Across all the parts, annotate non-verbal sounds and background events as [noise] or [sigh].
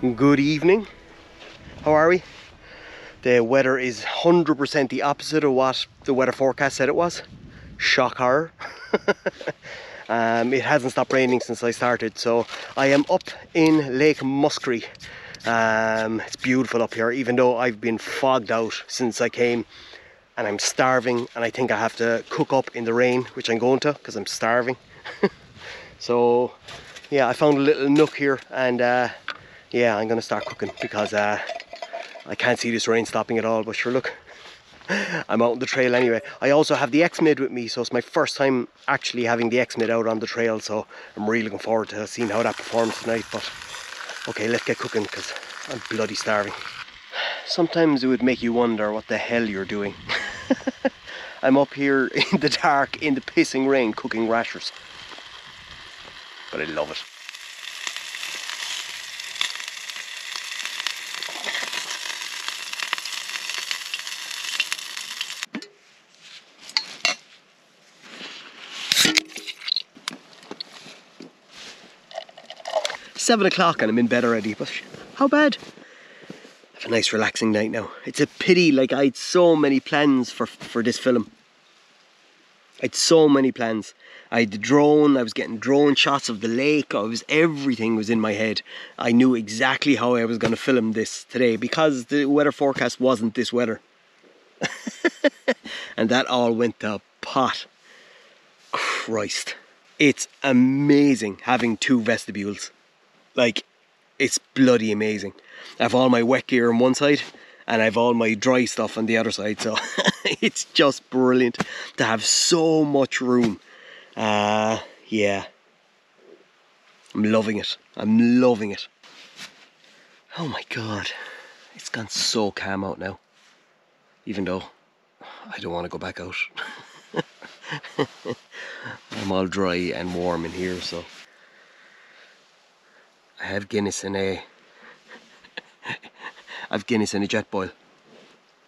Good evening. How are we? The weather is 100% the opposite of what the weather forecast said it was. Shock horror. [laughs] um, it hasn't stopped raining since I started, so I am up in Lake Muskry. Um, it's beautiful up here, even though I've been fogged out since I came and I'm starving and I think I have to cook up in the rain, which I'm going to because I'm starving. [laughs] so yeah, I found a little nook here and uh, yeah, I'm gonna start cooking because uh, I can't see this rain stopping at all, but sure look, [laughs] I'm out on the trail anyway. I also have the X-Mid with me, so it's my first time actually having the X-Mid out on the trail, so I'm really looking forward to seeing how that performs tonight, but okay, let's get cooking because I'm bloody starving. Sometimes it would make you wonder what the hell you're doing. [laughs] I'm up here [laughs] in the dark, in the pissing rain, cooking rashers. But I love it. Seven o'clock and I'm in bed already, but how bad? Have a nice relaxing night now. It's a pity, like I had so many plans for, for this film. I had so many plans. I had the drone, I was getting drone shots of the lake, I was everything was in my head. I knew exactly how I was gonna film this today because the weather forecast wasn't this weather. [laughs] and that all went to pot. Christ. It's amazing having two vestibules. Like, it's bloody amazing. I have all my wet gear on one side and I have all my dry stuff on the other side. So [laughs] it's just brilliant to have so much room. Uh, yeah. I'm loving it. I'm loving it. Oh my God. It's gone so calm out now. Even though I don't want to go back out. [laughs] I'm all dry and warm in here, so I have Guinness in a I've Guinness in a Jetboil.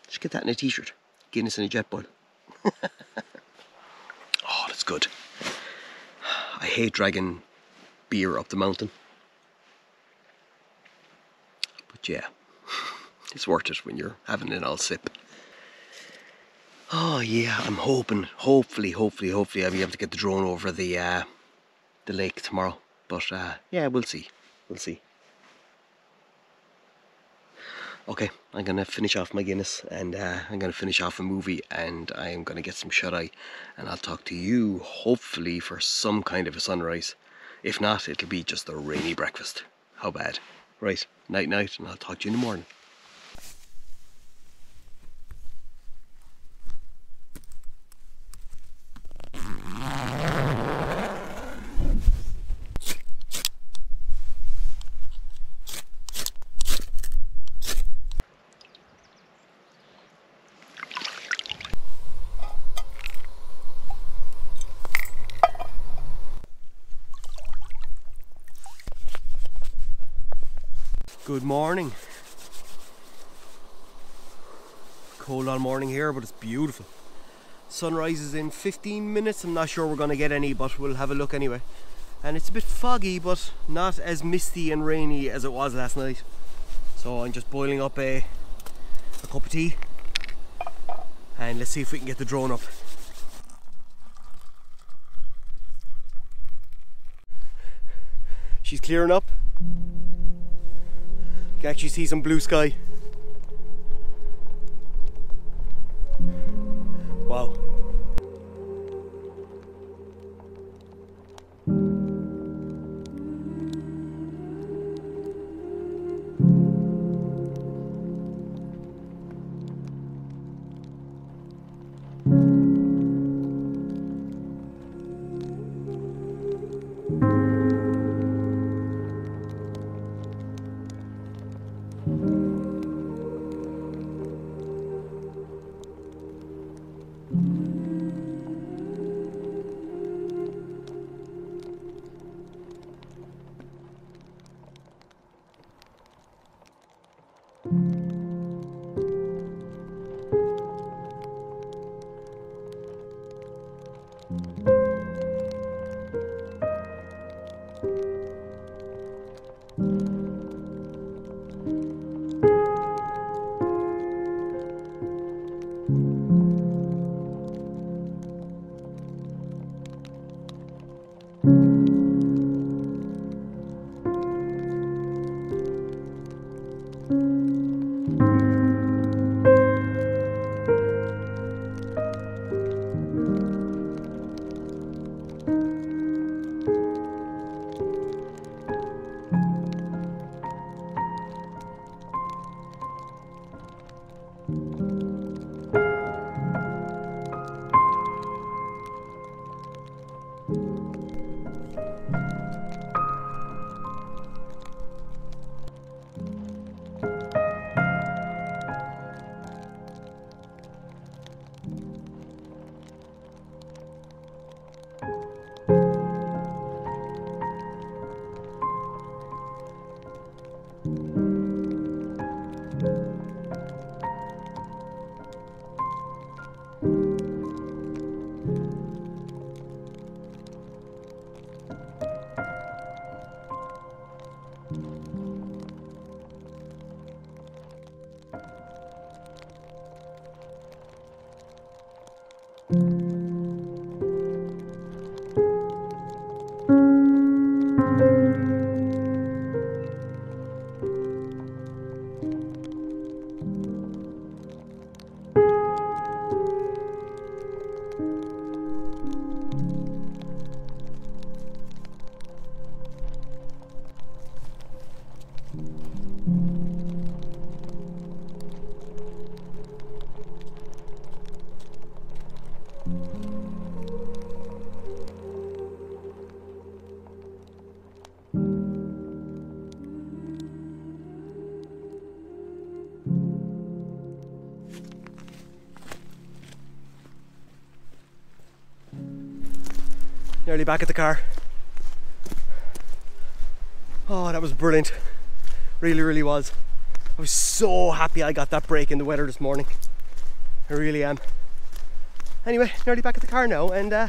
Just get that in a t-shirt. Guinness in a Jetboil. [laughs] oh, that's good. I hate dragging beer up the mountain. But yeah, [laughs] it's worth it when you're having an all sip. Oh yeah, I'm hoping, hopefully, hopefully, hopefully I'll be able to get the drone over the uh, the lake tomorrow. But uh, yeah, we'll see. We'll see. Okay, I'm gonna finish off my Guinness and uh, I'm gonna finish off a movie and I'm gonna get some shut eye and I'll talk to you hopefully for some kind of a sunrise. If not, it'll be just a rainy breakfast. How bad? Right, night night and I'll talk to you in the morning. Good morning. Cold all morning here, but it's beautiful. Sunrise is in 15 minutes. I'm not sure we're going to get any, but we'll have a look anyway. And it's a bit foggy, but not as misty and rainy as it was last night. So I'm just boiling up a, a cup of tea. And let's see if we can get the drone up. She's clearing up. You can actually see some blue sky. Nearly back at the car. Oh, that was brilliant. Really, really was. I was so happy I got that break in the weather this morning. I really am. Anyway, nearly back at the car now and uh,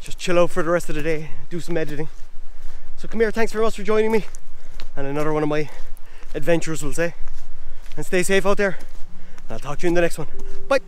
just chill out for the rest of the day, do some editing. So come here, thanks very much for joining me and another one of my adventures, we'll say. And stay safe out there. I'll talk to you in the next one. Bye.